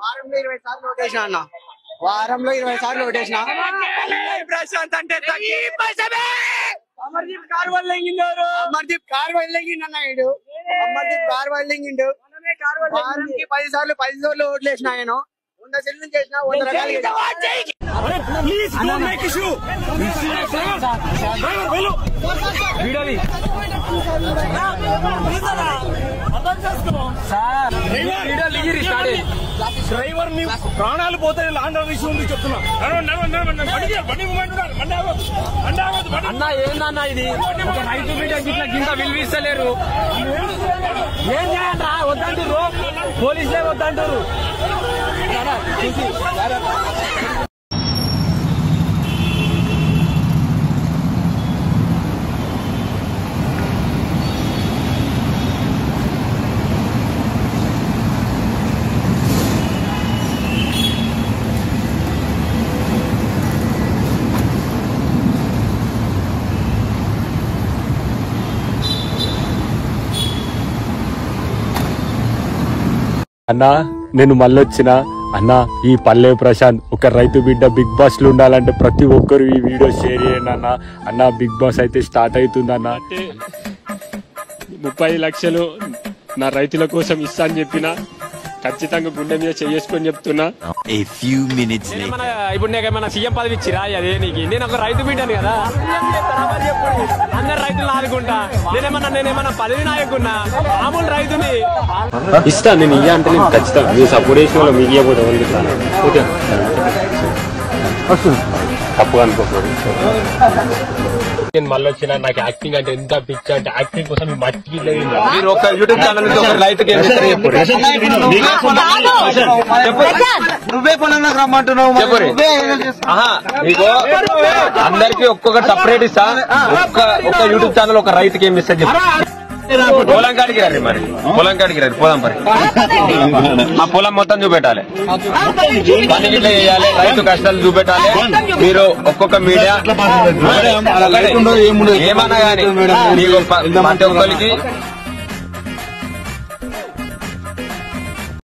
వారంలో ఇరవై సార్లు ఓటేసిన అన్న? వారంలో ఇరవై సార్లు ఓటేసిన? ప్రశాంత్ అంటే అమర్దీప్ కార్ వల్లింగిండు అమర్దీప్ కార్ వల్లింగిండు అన్న ఇడు అమర్దీప్ కార్ వల్లింగిండు వారానికి పది సార్లు పది సార్లు ఓట్లు వేసిన ఆయన వంద సెల్లు చేసిన వంద రకాలు చేసిన. డ్రైవర్ని ప్రాణాలు పోతే లాండర్ విషయం ఉంది చెప్తున్నా. అన్న ఏందన్న ఇది? ఒక రైతు గిట్ల గింత విలువిస్తలేరు ఏం చేయండి వద్దంటారు పోలీసులే వద్దంటారు అన్నా నేను మళ్ళొచ్చిన అన్నా ఈ పల్లె ప్రశాంత్ ఒక రైతు బిడ్డ బిగ్ బాస్లో ఉండాలంటే ప్రతి ఒక్కరు ఈ వీడియో షేర్ చేయండి అన్న. అన్న బిగ్ బాస్ అయితే స్టార్ట్ అవుతుంది అన్న. ముప్పై లక్షలు నా రైతుల కోసం ఇస్తా అని చెప్పిన ఖచ్చితంగా గుండె మీద చేసుకొని చెప్తున్నా. ఇప్పుడు నీకు ఏమైనా సీఎం పదవి ఇచ్చిరా? అదే నీకు. నేను ఒక రైతు బిడ్డను కదా. రైతులు ఆదుకుంటా. నేనేమన్నా నేనేమన్నా పదవి నాయకున్నా? మామూలు రైతుని. ఇస్తా నేను ఇయ్య అంటే నేను ఖచ్చితంగా. మీరు సపోర్ట్ చేసిన వాళ్ళు మీకు ఇవ్వబోతే వాళ్ళు ఇస్తాను ఓకే. తప్పుగా అనుకోకూడదు నేను మళ్ళీ వచ్చిన నాకు యాక్టింగ్ అంటే ఎంత పిచ్చి అంటే యాక్టింగ్ కోసం ఈ మట్టికి లేదు. మీరు ఒక యూట్యూబ్ ఛానల్ నుంచి ఒక చెప్పు. నువ్వే పొలంలోకి రమ్మంటున్నావు. అందరికి ఒక్కొక్క సపరేట్ ఇస్తా. ఒక్క ఒక యూట్యూబ్ ఛానల్ ఒక రైతుకి ఏం ఇస్తా చెప్పు. పొలం కాడికి రండి మరి. పొలం కాడికి రండి. పోదాం మరి. ఆ పొలం మొత్తం చూపెట్టాలి. పని గిట్ల చేయాలి రైతు కష్టాలు చూపెట్టాలి. మీరు ఒక్కొక్క మీడియా ఏమన్నా కానీ ప- ప్రతి ఒక్కరికి